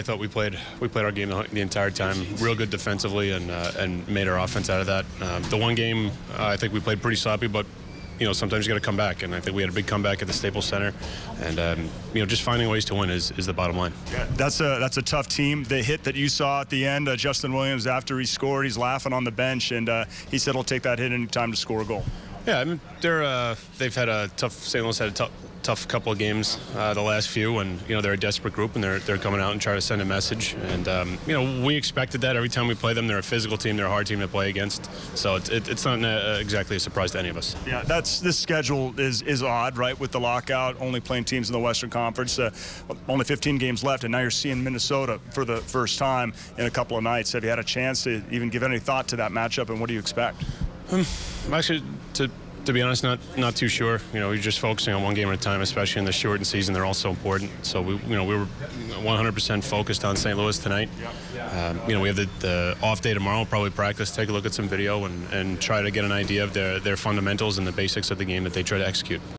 I thought we played we played our game the, entire time, real good defensively, and uh, and made our offense out of that. Um, the one game uh, I think we played pretty sloppy, but you know sometimes you got to come back, and I think we had a big comeback at the Staples Center, and um, you know just finding ways to win is, is the bottom line. Yeah, that's a that's a tough team. The hit that you saw at the end, uh, Justin Williams after he scored, he's laughing on the bench, and uh, he said he'll take that hit any time to score a goal. Yeah, I mean they're uh, they've had a tough. St. Louis had a tough tough couple of games uh, the last few, and you know they're a desperate group, and they're they're coming out and trying to send a message. And um, you know we expected that every time we play them. They're a physical team. They're a hard team to play against. So it's it, it's not uh, exactly a surprise to any of us. Yeah, that's this schedule is is odd, right? With the lockout, only playing teams in the Western Conference, uh, only 15 games left, and now you're seeing Minnesota for the first time in a couple of nights. Have you had a chance to even give any thought to that matchup, and what do you expect? Um, actually, to to be honest, not not too sure. You know, we're just focusing on one game at a time, especially in the shortened season. They're all so important. So we, you know, we were 100% focused on St. Louis tonight. Um, you know, we have the, the, off day tomorrow. Probably practice, take a look at some video, and, and try to get an idea of their their fundamentals and the basics of the game that they try to execute.